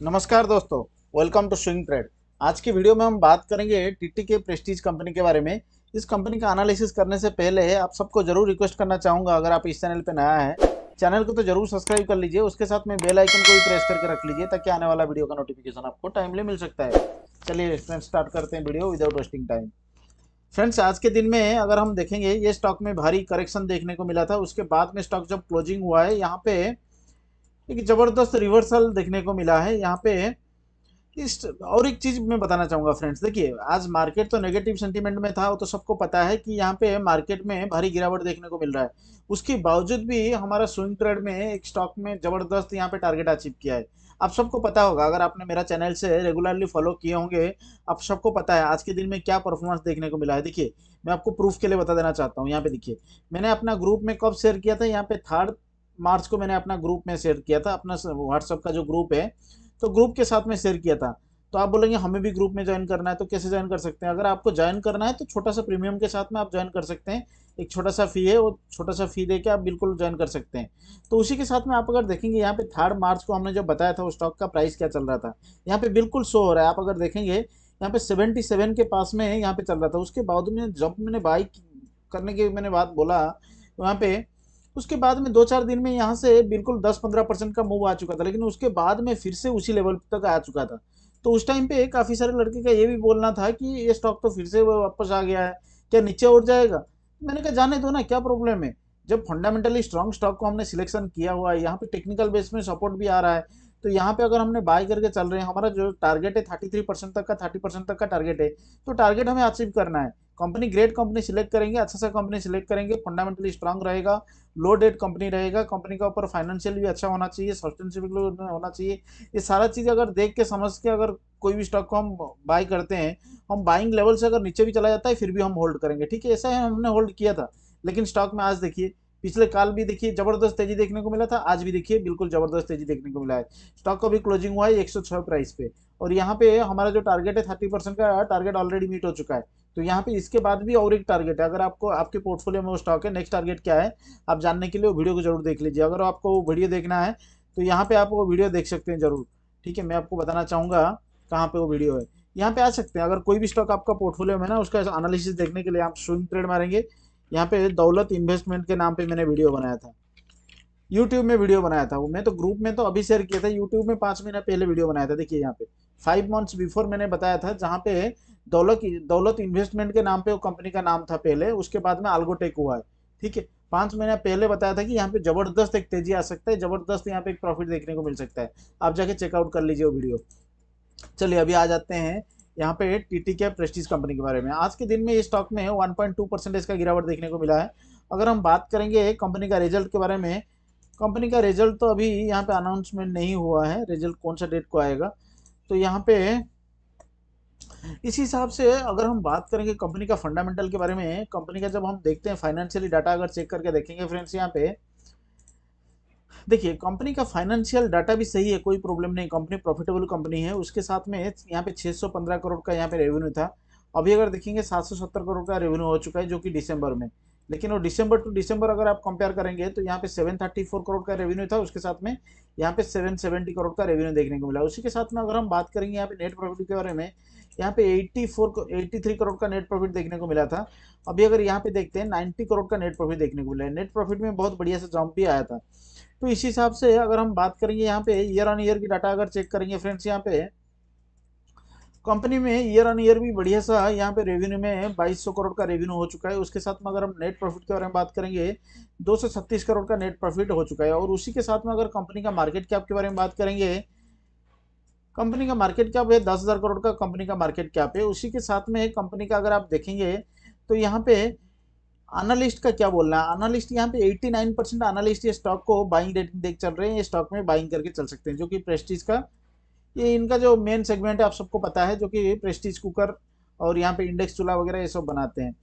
नमस्कार दोस्तों welcome to swing trade आज की वीडियो में हम बात करेंगे टीटी के प्रेस्टीज कंपनी के बारे में। इस कंपनी का एनालिसिस करने से पहले आप सबको ज़रूर रिक्वेस्ट करना चाहूँगा, अगर आप इस चैनल पर नया है। चैनल को तो ज़रूर सब्सक्राइब कर लीजिए, उसके साथ में बेल आइकन को भी प्रेस करके रख लीजिए, ताकि आने वाला वीडियो का नोटिफिकेशन आपको टाइमली मिल सकता है। चलिए फ्रेंड्स स्टार्ट करते हैं video without wasting time friends आज के दिन में अगर हम देखेंगे, ये स्टॉक में भारी करेक्शन देखने को मिला था। उसके बाद में स्टॉक जब क्लोजिंग हुआ है, यहाँ पे एक ज़बरदस्त रिवर्सल देखने को मिला है। यहाँ पे इस और एक चीज़ मैं बताना चाहूँगा फ्रेंड्स देखिए, आज मार्केट तो नेगेटिव सेंटीमेंट में था, वो तो सबको पता है कि यहाँ पे मार्केट में भारी गिरावट देखने को मिल रहा है। उसके बावजूद भी हमारा स्विंग ट्रेड में एक स्टॉक में ज़बरदस्त यहाँ पे टारगेट अचीव किया है। आप सबको पता होगा, अगर आपने मेरा चैनल से रेगुलरली फॉलो किए होंगे, आप सबको पता है आज के दिन में क्या परफॉर्मेंस देखने को मिला है। देखिए, मैं आपको प्रूफ के लिए बता देना चाहता हूँ। यहाँ पे देखिए, मैंने अपना ग्रुप में कब शेयर किया था? यहाँ पे थर्ड मार्च को मैंने अपना ग्रुप में शेयर किया था, अपना व्हाट्सअप का जो ग्रुप है तो ग्रुप के साथ में शेयर किया था। तो आप बोलेंगे, हमें भी ग्रुप में ज्वाइन करना है तो कैसे ज्वाइन कर सकते हैं? अगर आपको ज्वाइन करना है तो छोटा सा प्रीमियम के साथ में आप ज्वाइन कर सकते हैं। एक छोटा सा फ़ी है, वो छोटा सा फ़ी दे के आप बिल्कुल ज्वाइन कर सकते हैं। तो उसी के साथ में आप अगर देखेंगे, यहाँ पे थर्ड मार्च को हमने जो बताया था, वो स्टॉक का प्राइस क्या चल रहा था, यहाँ पे बिल्कुल शो हो रहा है। आप अगर देखेंगे, यहाँ पे सेवेंटी सेवन के पास में यहाँ पे चल रहा था। उसके बाद में जब मैंने बाई करने की मैंने बात बोला वहाँ पे उसके बाद में दो चार दिन में यहाँ से बिल्कुल दस पंद्रह परसेंट का मूव आ चुका था, लेकिन उसके बाद में फिर से उसी लेवल तक आ चुका था। तो उस टाइम पे काफ़ी सारे लड़के का ये भी बोलना था कि ये स्टॉक तो फिर से वापस आ गया है, क्या नीचे उठ जाएगा? मैंने कहा, जाने दो ना, क्या प्रॉब्लम है? जब फंडामेंटली स्ट्रॉन्ग स्टॉक को हमने सिलेक्शन किया हुआ है, यहाँ पे टेक्निकल बेस में सपोर्ट भी आ रहा है तो यहाँ पे अगर हमने बाय करके चल रहे हैं, हमारा जो टारगेट है थर्टी थ्री परसेंट तक का थर्टी परसेंट तक का टारगेट है तो टारगेट हमें अचीव करना है। कंपनी ग्रेट कंपनी सिलेक्ट करेंगे अच्छा सा कंपनी सिलेक्ट करेंगे फंडामेंटली स्ट्रांग रहेगा लो डेट कंपनी रहेगा, कंपनी का ऊपर फाइनेंशियल भी अच्छा होना चाहिए सस्टेनेबल होना चाहिए। ये सारा चीज़ अगर देख के समझ के अगर कोई भी स्टॉक को हम बाय करते हैं, हम बाइंग लेवल से अगर नीचे भी चला जाता है, फिर भी हम होल्ड करेंगे, ठीक है? ऐसा है, हमने होल्ड किया था, लेकिन स्टॉक में आज देखिए, पिछले काल भी देखिए, ज़बरदस्त तेज़ी देखने को मिला था, आज भी देखिए, बिल्कुल ज़बरदस्त तेज़ी देखने को मिला है। स्टॉक का भी क्लोजिंग हुआ है एक सौ छह प्राइस पे। और यहाँ पे हमारा जो टारगेट है थर्टी परसेंट का टारगेट ऑलरेडी मीट हो चुका है। तो यहाँ पे इसके बाद भी और एक टारगेट है। अगर आपको, आपके पोर्टफोलियो में वो स्टॉक है नेक्स्ट टारगेट क्या है, आप जानने के लिए वो वीडियो को ज़रूर देख लीजिए। अगर आपको वो वीडियो देखना है तो यहाँ पे आप वो वीडियो देख सकते हैं ज़रूर। ठीक है, मैं आपको बताना चाहूँगा कहाँ पे वो वीडियो है। यहाँ पे आ सकते हैं। अगर कोई भी स्टॉक आपका पोर्टफोलियो में ना, उसका एनालिसिस देखने के लिए आप स्विंग ट्रेड मारेंगे। यहाँ पे दौलत इन्वेस्टमेंट के नाम पे मैंने वीडियो बनाया था। यूट्यूब में वीडियो बनाया था वो। मैं तो ग्रुप में तो अभी शेयर किया था। यूट्यूब में पाँच महीना पहले वीडियो बनाया था। देखिए यहाँ पे। फाइव मंथ्स बिफोर मैंने बताया था, जहाँ पे दौलत दौलत इन्वेस्टमेंट के नाम पे वो कंपनी का नाम था पहले, उसके बाद में आल्गोटेक हुआ है, ठीक है? पाँच महीना पहले बताया था कि यहाँ पे ज़बरदस्त एक तेज़ी आ सकता है, ज़बरदस्त यहाँ पे एक प्रॉफिट देखने को मिल सकता है। आप जाके चेकआउट कर लीजिए वो वीडियो चलिए, अभी आ जाते हैं यहाँ पे T T K Prestige company के बारे में। आज के दिन में ये स्टॉक में 1.2 परसेंटेज का गिरावट देखने को मिला है। अगर हम बात करेंगे कंपनी का रिज़ल्ट के बारे में कंपनी का रिज़ल्ट तो अभी यहाँ पे अनाउंसमेंट नहीं हुआ है रिज़ल्ट कौन सा डेट को आएगा? तो यहाँ पे इस हिसाब से अगर हम बात करेंगे कंपनी का फंडामेंटल के बारे में कंपनी का जब हम देखते हैं फाइनेंशियली डाटा अगर चेक करके देखेंगे फ्रेंड्स यहाँ पे, देखिए कंपनी का फाइनेंशियल डाटा भी सही है, कोई प्रॉब्लम नहीं कंपनी प्रॉफिटेबल कंपनी है, उसके साथ में यहाँ पे 615 करोड़ का यहाँ पे रेवेन्यू था। अभी अगर देखेंगे 770 करोड़ का रेवेन्यू हो चुका है, जो कि दिसंबर में। लेकिन वो दिसंबर टू दिसंबर अगर आप कंपेयर करेंगे तो यहाँ पे 734 करोड़ का रेवेन्यू था, उसके साथ में यहाँ पे 770 करोड़ का रेवेन्यू देखने को मिला। उसी के साथ में अगर हम बात करेंगे यहाँ पे नेट प्रॉफिट के बारे में, यहाँ पे 84 83 करोड़ का नेट प्रॉफिट देखने को मिला था। अभी अगर यहाँ पे देखते हैं 90 करोड़ का नेट प्रॉफिट देखने को मिला है। नेट प्रॉफिट में बहुत बढ़िया सा जंप भी आया था। तो इस हिसाब से अगर हम बात करेंगे यहाँ पे ईयर ऑन ईयर की डाटा अगर चेक करेंगे फ्रेंड्स यहाँ पे कंपनी में ईयर ऑन ईयर भी बढ़िया सा यहाँ पे रेवेन्यू में 2200 करोड़ का रेवेन्यू हो चुका है। उसके साथ में अगर हम नेट प्रॉफिट के बारे में बात करेंगे, दो सौ छत्तीस करोड़ का नेट प्रॉफिट हो चुका है। और उसी के साथ में अगर कंपनी का मार्केट कैप के बारे में बात करेंगे कंपनी का मार्केट कैप है दस हज़ार करोड़ का कंपनी का मार्केट कैप है। उसी के साथ में कंपनी का अगर आप देखेंगे तो यहाँ पे एनालिस्ट का क्या बोलना है? एनालिस्ट यहाँ पे 89 परसेंट एनालिस्ट ये स्टॉक को बाइंग रेटिंग देख चल रहे हैं। ये स्टॉक में बाइंग करके चल सकते हैं, जो कि प्रेस्टीज का ये इनका जो मेन सेगमेंट है, आप सबको पता है, जो कि प्रेस्टीज कुकर और यहाँ पे इंडेक्स चूल्हा वगैरह ये सब बनाते हैं।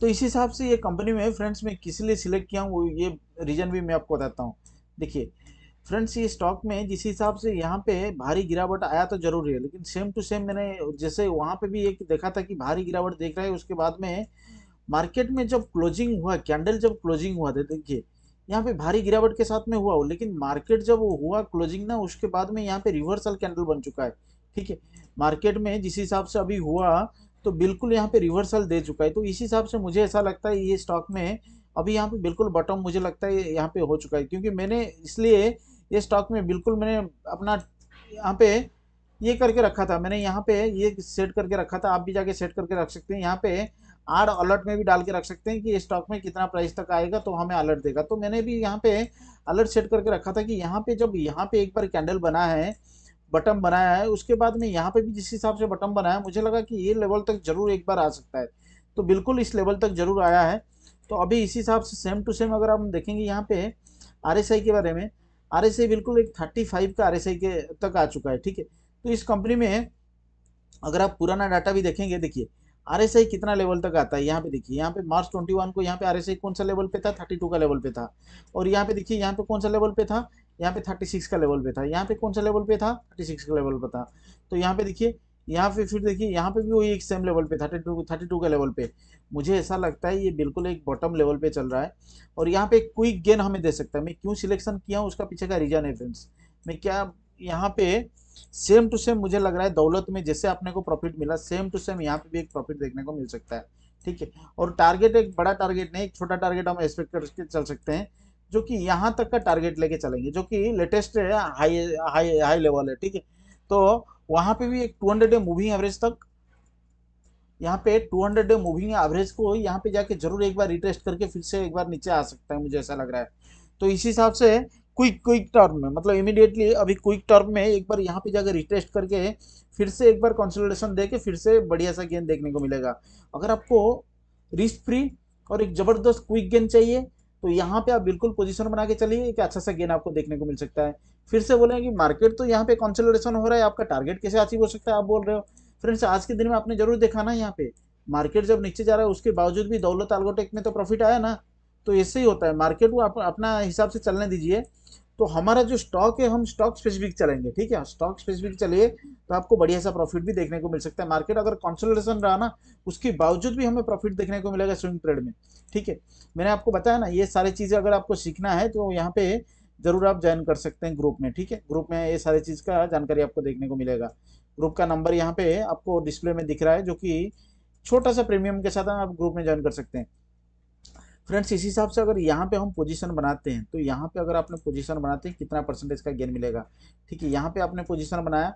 तो इस हिसाब से ये कंपनी में फ्रेंड्स मैं किस लिए सिलेक्ट किया हूँ ये रीजन भी मैं आपको बताता हूँ। देखिए फ्रेंड्स ये स्टॉक में जिस हिसाब से यहाँ पे भारी गिरावट आया तो ज़रूर है, लेकिन सेम टू सेम मैंने जैसे वहाँ पे भी एक देखा था कि भारी गिरावट देख रहा है, उसके बाद में मार्केट में जब क्लोजिंग हुआ कैंडल जब क्लोजिंग हुआ था, देखिए यहाँ पे भारी गिरावट के साथ में हुआ हो लेकिन मार्केट जब वो हुआ क्लोजिंग ना, उसके बाद में यहाँ पे रिवर्सल कैंडल बन चुका है। ठीक है, मार्केट में जिस हिसाब से अभी हुआ तो बिल्कुल यहाँ पे रिवर्सल दे चुका है। तो इस हिसाब से मुझे ऐसा लगता है ये स्टॉक में अभी यहाँ पे बिल्कुल बॉटम मुझे लगता है यहाँ पे हो चुका है, क्योंकि मैंने इसलिए ये स्टॉक में बिल्कुल मैंने अपना यहाँ पे ये करके रखा था। मैंने यहाँ पे ये सेट करके रखा था, आप भी जाके सेट करके रख सकते हैं। यहाँ पे आर अलर्ट में भी डाल के रख सकते हैं कि स्टॉक में कितना प्राइस तक आएगा तो हमें अलर्ट देगा। तो मैंने भी यहाँ पे अलर्ट सेट करके रखा था कि यहाँ पे जब यहाँ पे एक बार कैंडल बना है बटन बनाया है, उसके बाद में यहाँ पे भी जिस हिसाब से बटन बनाया मुझे लगा कि ये लेवल तक ज़रूर एक बार आ सकता है। तो बिल्कुल इस लेवल तक ज़रूर आया है। तो अभी इसी हिसाब से सेम टू सेम अगर हम देखेंगे यहाँ पे आरएसआई के बारे में आरएसआई बिल्कुल एक थर्टी फाइव का आर के तक आ चुका है, ठीक है। तो इस कंपनी में अगर आप पुराना डाटा भी देखेंगे, देखिए आर कितना लेवल तक आता है यहाँ पे देखिए यहाँ पे मार्च 21 को यहाँ पे आर कौन सा लेवल पे था 32 का लेवल पे था और यहाँ पे देखिए यहाँ पे कौन सा लेवल पे था यहाँ पे 36 का लेवल पे था यहाँ पे कौन सा लेवल पे था 36 का लेवल पे था तो यहाँ पे देखिए यहाँ पे फिर देखिए यहाँ पे भी वही एक सेम लेवल पे थर्टी टू थर्टी टू का लेवल पे मुझे ऐसा लगता है ये बिल्कुल एक बॉटम लेवल पे चल रहा है और यहाँ पे क्विक गेन हमें दे सकता है मैं क्यों सिलेक्शन किया हूँ उसका पीछे का रीजन है फ्रेंड्स मैं क्या यहाँ पे सेम टू सेम मुझे लग रहा है दौलत में जैसे अपने को प्रॉफिट मिला सेम टू सेम यहाँ पे भी एक प्रॉफिट देखने को मिल सकता है, ठीक है? और टारगेट एक बड़ा टारगेट नहीं, एक छोटा टारगेट हम एक्सपेक्ट करके चल सकते हैं, जो कि यहाँ तक का टारगेट लेके चलेंगे, जो कि लेटेस्ट है हाई हाई हाई लेवल है, ठीक है? तो वहाँ पे भी एक 200 डे मूविंग एवरेज तक, यहाँ पे 200 डे मूविंग एवरेज को यहाँ पे जाके ज़रूर एक बार रिटेस्ट करके फिर से एक बार नीचे आ सकता है, मुझे ऐसा लग रहा है। तो इसी हिसाब से क्विक क्विक टर्म में मतलब इमीडिएटली अभी क्विक टर्म में एक बार यहाँ पे जाकर रिटेस्ट करके फिर से एक बार कंसोलिडेशन दे के फिर से बढ़िया सा गेन देखने को मिलेगा। अगर आपको रिस्क फ्री और एक ज़बरदस्त क्विक गेन चाहिए तो यहाँ पे आप बिल्कुल पोजीशन बना के चलिए, एक अच्छा सा गेंद आपको देखने को मिल सकता है। फिर से बोले कि मार्केट तो यहाँ पे कंसोलिडेशन हो रहा है, आपका टारगेट कैसे अचीव हो सकता है, आप बोल रहे हो। फ्रेंड्स आज के दिन में आपने ज़रूर देखा ना यहाँ पे मार्केट जब नीचे जा रहा है, उसके बावजूद भी दौलत आलगोटेक में तो प्रॉफिट आया ना। तो ऐसे ही होता है। मार्केट को आप अपना हिसाब से चलने दीजिए। तो हमारा जो स्टॉक है, हम स्टॉक स्पेसिफिक चलेंगे, ठीक है? स्टॉक स्पेसिफिक चलिए तो आपको बढ़िया सा प्रॉफिट भी देखने को मिल सकता है। मार्केट अगर कॉन्सोलिडेशन रहा ना, उसके बावजूद भी हमें प्रॉफिट देखने को मिलेगा स्विंग ट्रेड में, ठीक है? मैंने आपको बताया ना, ये सारी चीज़ें अगर आपको सीखना है तो यहाँ पे ज़रूर आप ज्वाइन कर सकते हैं ग्रुप में, ठीक है? ग्रुप में ये सारी चीज़ का जानकारी आपको देखने को मिलेगा। ग्रुप का नंबर यहाँ पे आपको डिस्प्ले में दिख रहा है, जो कि छोटा सा प्रीमियम के साथ आप ग्रुप में ज्वाइन कर सकते हैं। फ्रेंड्स इस हिसाब से अगर यहाँ पे हम पोजीशन बनाते हैं तो यहाँ पे अगर आपने पोजीशन बनाते हैं, कितना परसेंटेज का गेन मिलेगा? ठीक है, यहाँ पे आपने पोजीशन बनाया,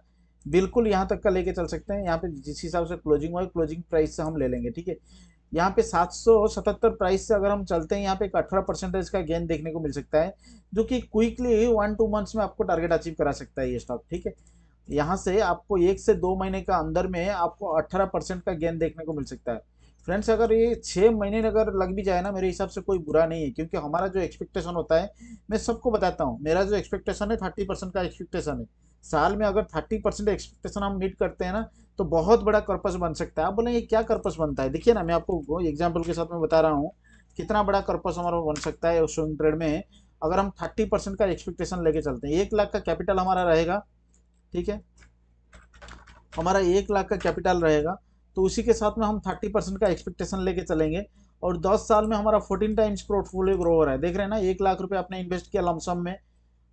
बिल्कुल यहाँ तक का लेके चल सकते हैं। यहाँ पे जिस हिसाब से क्लोजिंग हुआ क्लोजिंग प्राइस से हम ले लेंगे, ठीक है? यहाँ पे सात सौ सतहत्तर प्राइस से अगर हम चलते हैं, यहाँ पे एक अठारह परसेंटेज का गेन देखने को मिल सकता है, जो कि क्विकली वन टू मंथ्स में आपको टारगेट अचीव करा सकता है ये स्टॉक ठीक है? यहाँ से आपको एक से दो महीने का अंदर में आपको अट्ठारह परसेंट का गेन देखने को मिल सकता है। फ्रेंड्स अगर ये छः महीने अगर लग भी जाए ना, मेरे हिसाब से कोई बुरा नहीं है, क्योंकि हमारा जो एक्सपेक्टेशन होता है, मैं सबको बताता हूँ, मेरा जो एक्सपेक्टेशन है थर्टी परसेंट का एक्सपेक्टेशन है। साल में अगर थर्टी परसेंट एक्सपेक्टेशन हम मीट करते हैं ना तो बहुत बड़ा कर्पस बन सकता है। आप बोलेंगे, क्या कर्पस बनता है? देखिए ना, मैं आपको एग्ज़ाम्पल के साथ में बता रहा हूँ, कितना बड़ा कर्पस हमारा बन सकता है स्विंग ट्रेड में। अगर हम थर्टी परसेंट का एक्सपेक्टेशन लेके चलते हैं, एक लाख का कैपिटल हमारा रहेगा, ठीक है? हमारा एक लाख का कैपिटल रहेगा तो उसी के साथ में हम थर्टी परसेंट का एक्सपेक्टेशन लेके चलेंगे। और दस साल में हमारा फोर्टीन टाइम्स पोर्टफोलियो ग्रो हो रहा है। देख रहे हैं ना, एक लाख रुपये आपने इन्वेस्ट किया लमसम में।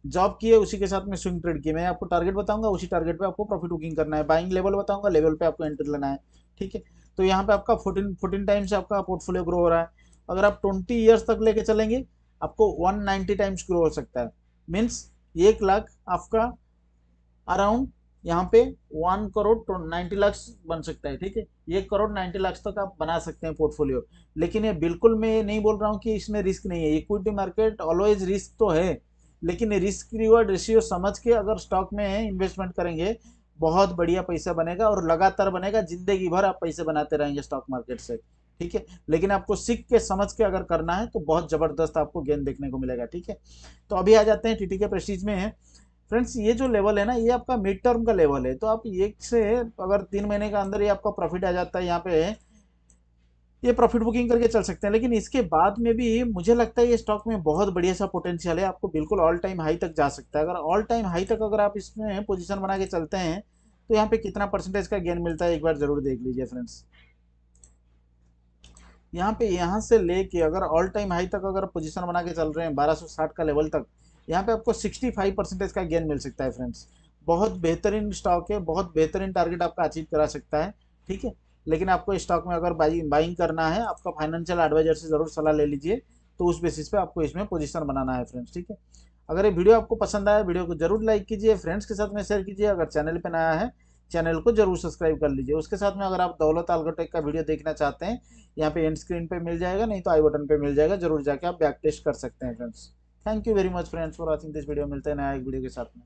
जॉब किए, उसी के साथ में स्विंग ट्रेड किए। मैं आपको टारगेट बताऊँगा, उसी टारगेट पे आपको प्रॉफिट बुकिंग करना है। बाइंग लेवल बताऊँगा लेवल पे आपको एंट्री लेना है। ठीक है? तो यहाँ पे आपका फोर्टीन फोर्टीन टाइम्स आपका पोर्टफोलियो ग्रो हो रहा है। अगर आप ट्वेंटी ईयर्स तक लेके चलेंगे, आपको वन नाइन्टी टाइम्स ग्रो हो सकता है। मीन्स एक लाख आपका अराउंड यहाँ पे वन करोड़ नाइन्टी लाख बन सकता है, ठीक है? एक करोड़ नाइन्टी लाख तक आप बना सकते हैं पोर्टफोलियो लेकिन ये बिल्कुल मैं ये नहीं बोल रहा हूँ कि इसमें रिस्क नहीं है। इक्विटी मार्केट ऑलवेज रिस्क तो है, लेकिन रिस्क रिवॉर्ड रेशियो समझ के अगर स्टॉक में इन्वेस्टमेंट करेंगे, बहुत बढ़िया पैसा बनेगा और लगातार बनेगा। ज़िंदगी भर आप पैसे बनाते रहेंगे स्टॉक मार्केट से, ठीक है? लेकिन आपको सीख के, समझ के अगर करना है तो बहुत ज़बरदस्त आपको गेंद देखने को मिलेगा, ठीक है? तो अभी आ जाते हैं टीटी के प्रेस्टीज में फ्रेंड्स, ये जो लेवल है ना, ये आपका मिड टर्म का लेवल है। तो आप एक से अगर तीन महीने का अंदर ही आपका प्रॉफिट आ जाता है यहाँ पे, ये प्रॉफिट बुकिंग करके चल सकते हैं। लेकिन इसके बाद में भी मुझे लगता है ये स्टॉक में बहुत बढ़िया सा पोटेंशियल है। आपको बिल्कुल ऑल टाइम हाई तक जा सकता है। अगर ऑल टाइम हाई तक अगर आप इसमें पोजिशन बना के चलते हैं तो यहाँ पे कितना परसेंटेज का गेन मिलता है, एक बार ज़रूर देख लीजिए फ्रेंड्स। यहाँ पे यहाँ से लेके अगर ऑल टाइम हाई तक अगर पोजीशन बना के चल रहे हैं 1260 का लेवल तक यहाँ पे आपको 65 परसेंटेज का गेन मिल सकता है फ्रेंड्स बहुत बेहतरीन स्टॉक है, बहुत बेहतरीन टारगेट आपका अचीव करा सकता है, ठीक है? लेकिन आपको स्टॉक में अगर बाइंग करना है, आपका फाइनेंशियल एडवाइजर से ज़रूर सलाह ले लीजिए तो उस बेसिस पे आपको इसमें पोजीशन बनाना है फ्रेंड्स ठीक है? अगर ये वीडियो आपको पसंद आया वीडियो को ज़रूर लाइक कीजिए फ्रेंड्स के साथ में शेयर कीजिए, अगर चैनल पर नया है चैनल को ज़रूर सब्सक्राइब कर लीजिए। उसके साथ में अगर आप दौलत आलगोटेक का वीडियो देखना चाहते हैं, यहाँ पे एंड स्क्रीन पे मिल जाएगा, नहीं तो आई बटन पे मिल जाएगा, ज़रूर जाके आप बैक टेस्ट कर सकते हैं friends thank you very much friends for watching this video मिलते हैं नया एक वीडियो के साथ में।